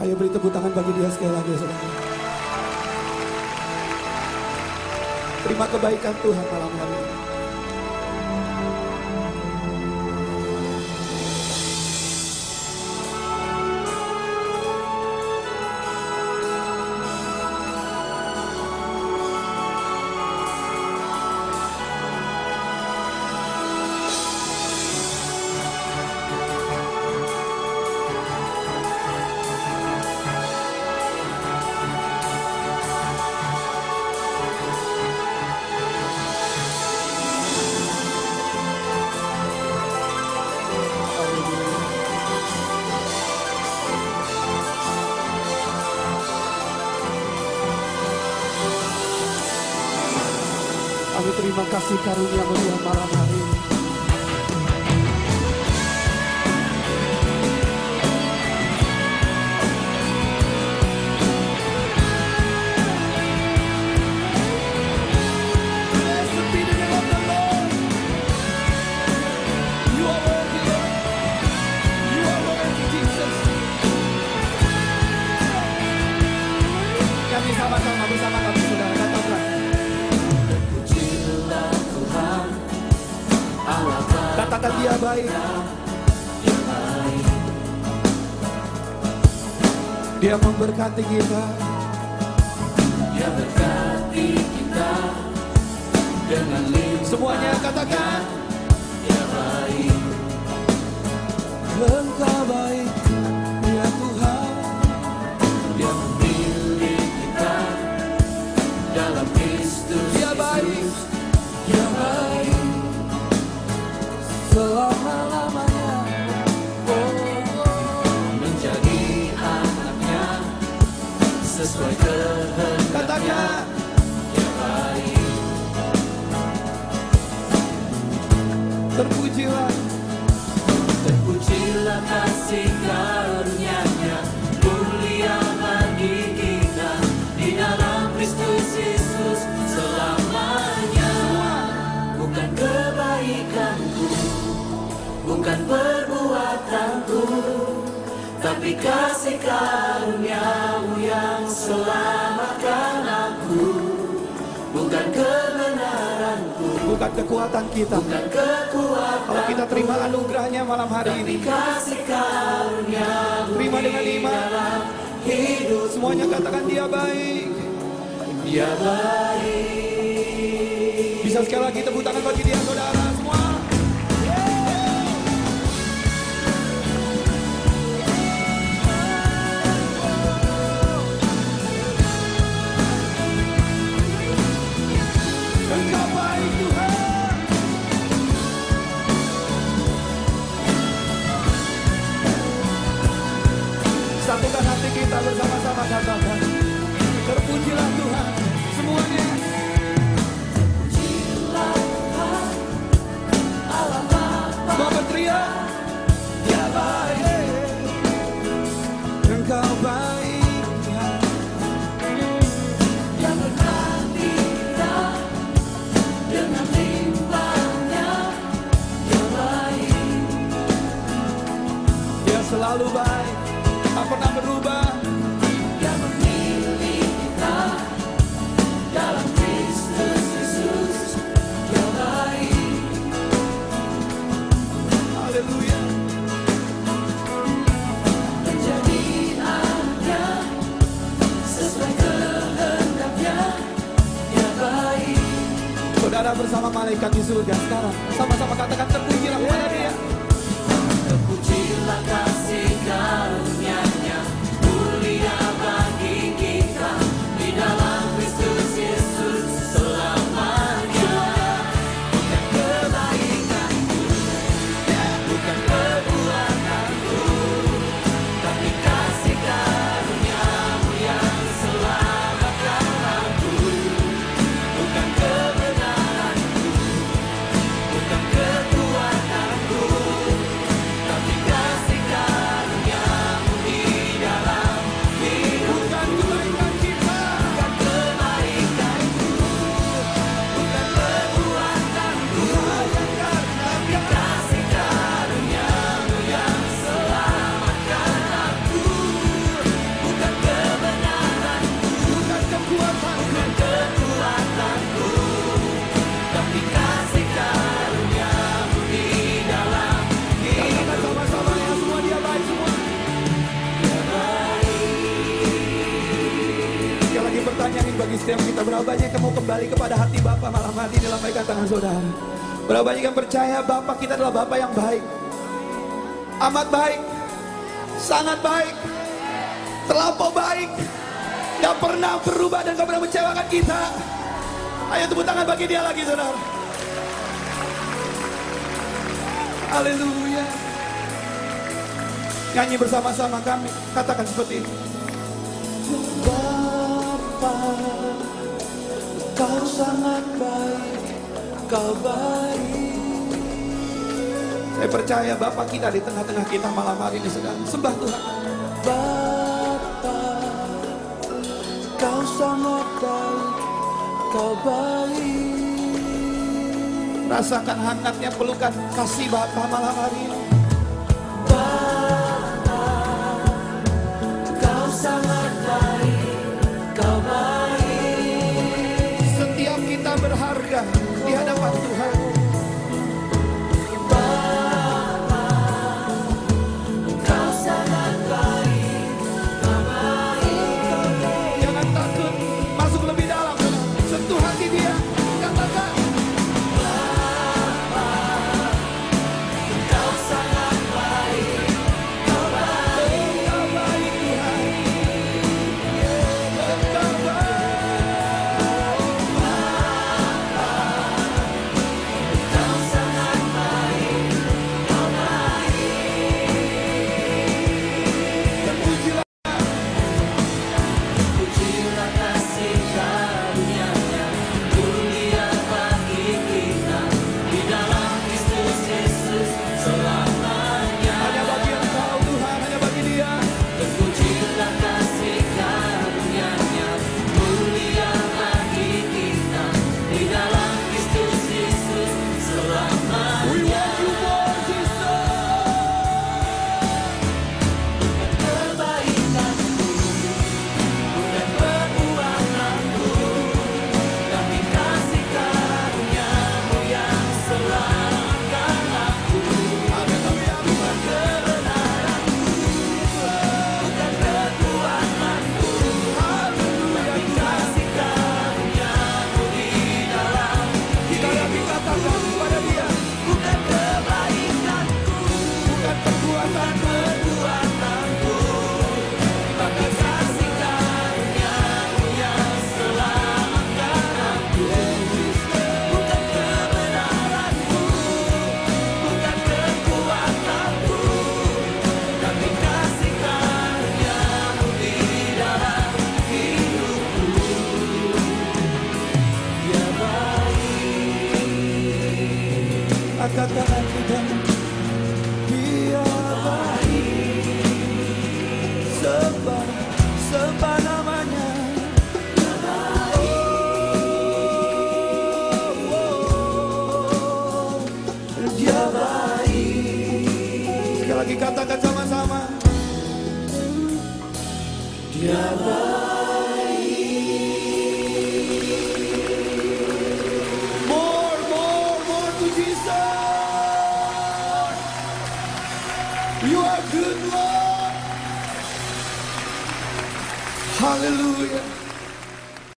Ayo beri tepuk tangan bagi dia sekali lagi saudara. Terima kebaikan Tuhan malam hari ini. Kami terima kasih karunia Tuhan malam hari ini. Katakan dia baik. Dia memberkati kita. Dia berkati kita Dengan limpah Semuanya katakan. Dia baik Engkau baik, Sesuai kehendaknya Katakan. Dia baik Terpujilah. Terpujilah kasih karunia-Nya mulia bagi kita di dalam Kristus Yesus selamanya. Bukan kebaikanku, bukan perbuatanku, tapi kasih karuniamu yang selamatkan aku. Bukan kebenaranku, Bukan kekuatan kita. bukan kekuatan. Kalau kita terima anugerahnya malam hari ini. Kasih karunia Terima dengan iman. hidup Semuanya katakan dia baik. dia baik Bisa sekali lagi tepuk tangan bagi dia saudara selalu baik. Tak pernah berubah. dia memilih kita dalam Kristus Yesus dia baik Haleluya. menjadi anaknya sesuai kehendaknya dia baik Saudara bersama malaikat di surga sekarang. Sama-sama katakan terpujilah setiap kita Berapa banyak mau kembali kepada hati Bapak malam hari ini lambaikan tangan saudara. Berapa banyak yang percaya Bapak kita adalah Bapak yang baik. Amat baik Sangat baik Terlampau baik. Gak pernah berubah dan gak pernah mengecewakan kita. Ayo tepuk tangan bagi dia lagi saudara. Haleluya. Nyanyi bersama-sama kami Katakan seperti Bapa, kau sangat baik, kau baik. Saya percaya Bapak kita di tengah-tengah kita malam hari ini sedang sembah Tuhan. Bapa, kau sangat baik, kau baik. Rasakan hangatnya pelukan kasih Bapak malam hari ini. Bukan Dia